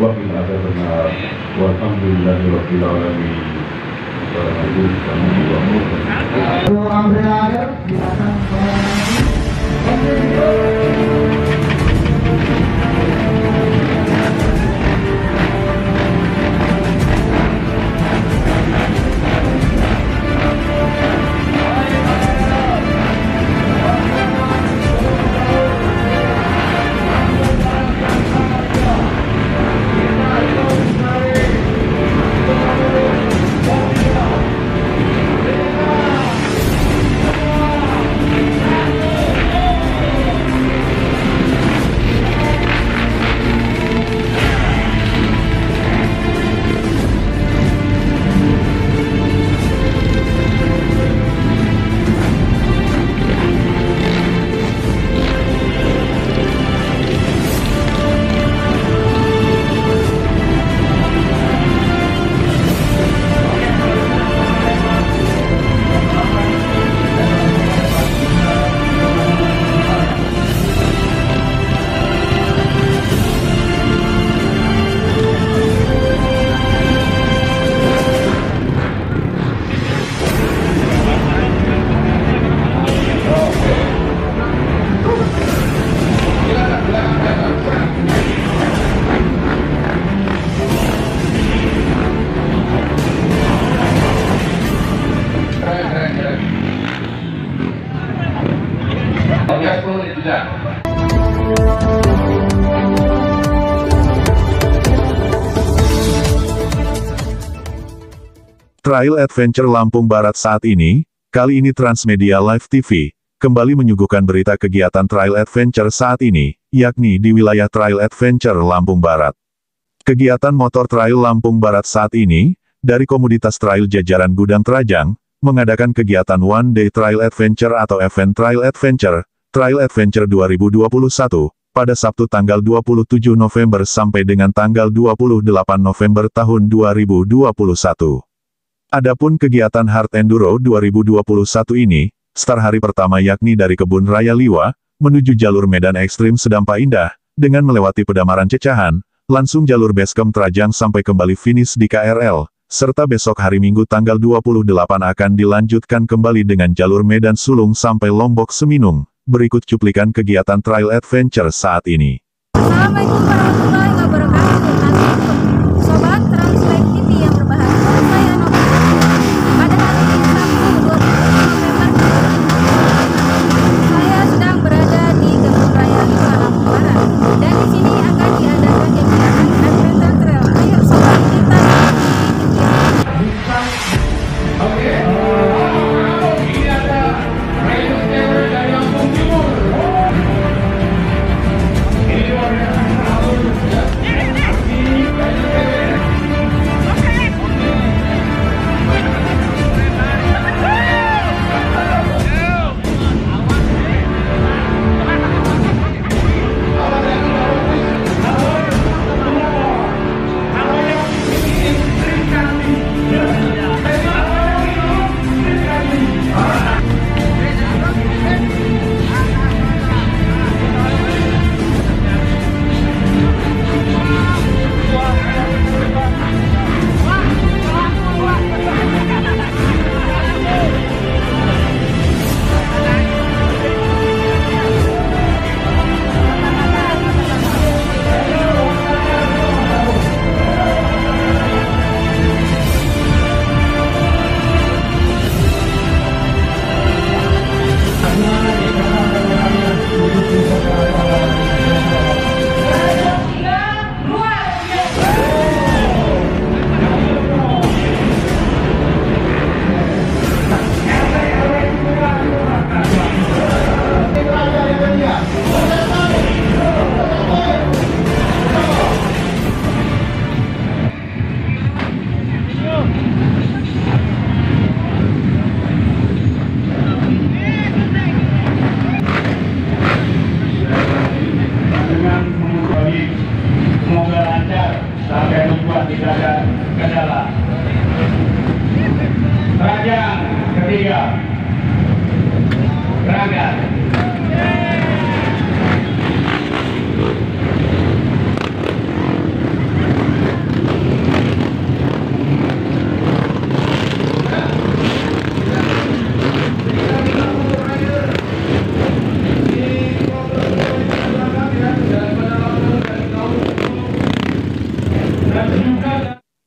وقنا عذاب النار والحمد لله رب العالمين السلام عليكم Trail Adventure Lampung Barat saat ini, kali ini Transmedia Live TV, kembali menyuguhkan berita kegiatan Trail Adventure saat ini, yakni di wilayah Trail Adventure Lampung Barat. Kegiatan motor Trail Lampung Barat saat ini, dari komunitas trail jajaran Gudang Trajang, mengadakan kegiatan One Day Trail Adventure atau Event Trail Adventure, Trail Adventure 2021, pada Sabtu tanggal 27 November sampai dengan tanggal 28 November tahun 2021. Adapun kegiatan Hard Enduro 2021 ini, start hari pertama yakni dari Kebun Raya Liwa, menuju jalur Medan Ekstrim Sedampa Indah, dengan melewati Pedamaran Cecahan, langsung jalur Basecamp Trajang sampai kembali finish di KRL, serta besok hari Minggu tanggal 28 akan dilanjutkan kembali dengan jalur Medan Sulung sampai Lombok Seminung. Berikut cuplikan kegiatan Trail Adventure saat ini. Assalamualaikum warahmatullahi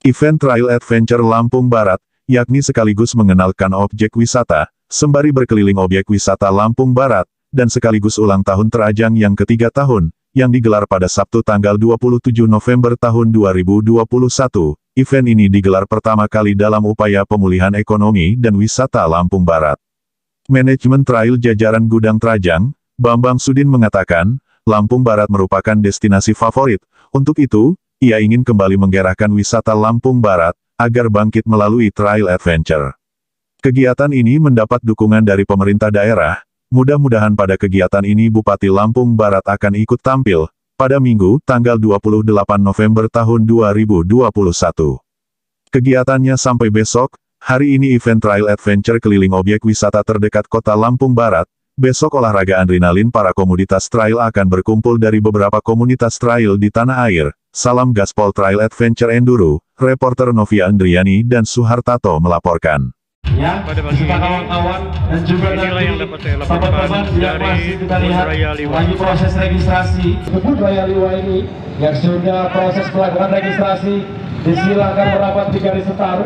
Event Trail Adventure Lampung Barat, yakni sekaligus mengenalkan objek wisata, sembari berkeliling objek wisata Lampung Barat, dan sekaligus ulang tahun terajang yang ketiga tahun, yang digelar pada Sabtu tanggal 27 November tahun 2021. Event ini digelar pertama kali dalam upaya pemulihan ekonomi dan wisata Lampung Barat. Manajemen Trail Jajaran Gudang Trajang, Bambang Sudin mengatakan, Lampung Barat merupakan destinasi favorit. Untuk itu, ia ingin kembali menggerakkan wisata Lampung Barat, agar bangkit melalui Trail Adventure. Kegiatan ini mendapat dukungan dari pemerintah daerah, mudah-mudahan pada kegiatan ini Bupati Lampung Barat akan ikut tampil, pada Minggu, tanggal 28 November tahun 2021. Kegiatannya sampai besok, Hari ini event Trail Adventure keliling objek wisata terdekat kota Lampung Barat. Besok olahraga adrenalin para komunitas trail akan berkumpul dari beberapa komunitas trail di tanah air. Salam Gaspol Trail Adventure Enduro, reporter Novia Andriani dan Suhartato melaporkan. ya Pada pagi ini, kawan-kawan dan juga inilah nanti yang dapat saya laporkan dari masih kita Kebun Raya Liwa. lagi proses registrasi kebun raya liwa ini yang sudah proses melakukan registrasi disilakan merapat di garis setar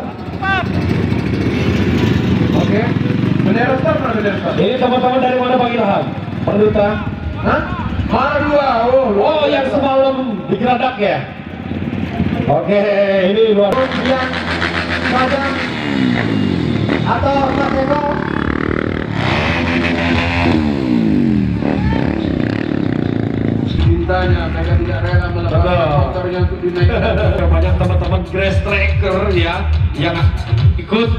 oke bendera setar mana bendera setar ini teman-teman dari mana Pak Ilham Perduta Hah? Mana dua? Oh, oh yang semalam di Geradak ya? Oke, ini luar yang padang atau Mas Eko? Cintanya, mereka tidak rela melepaskan motornya untuk dinaikkan. banyak teman-teman grass tracker ya yang ikut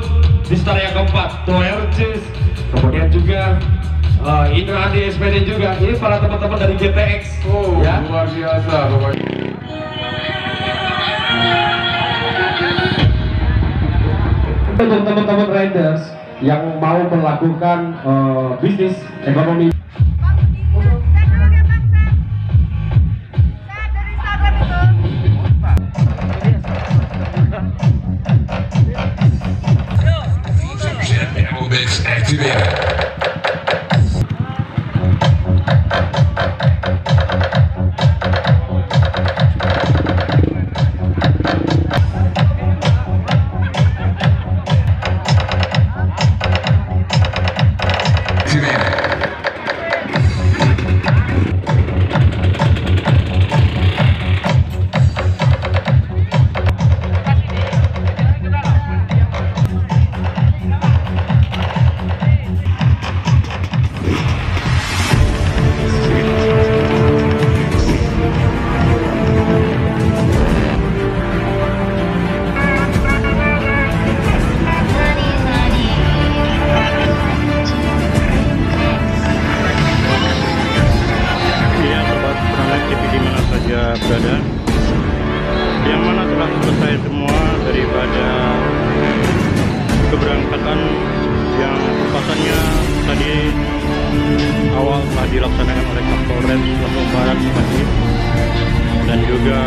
di star yang keempat Toercis kemudian juga uh, Indra Andi SPD juga ini para teman-teman dari GTX Oh, ya luar biasa pokoknya. untuk teman-teman riders yang mau melakukan uh, bisnis ekonomi. Activated. Berada Yang mana telah selesai semua daripada keberangkatan yang pasalnya tadi awal telah dilaksanakan oleh Kapolres Lampung Barat tadi. Dan juga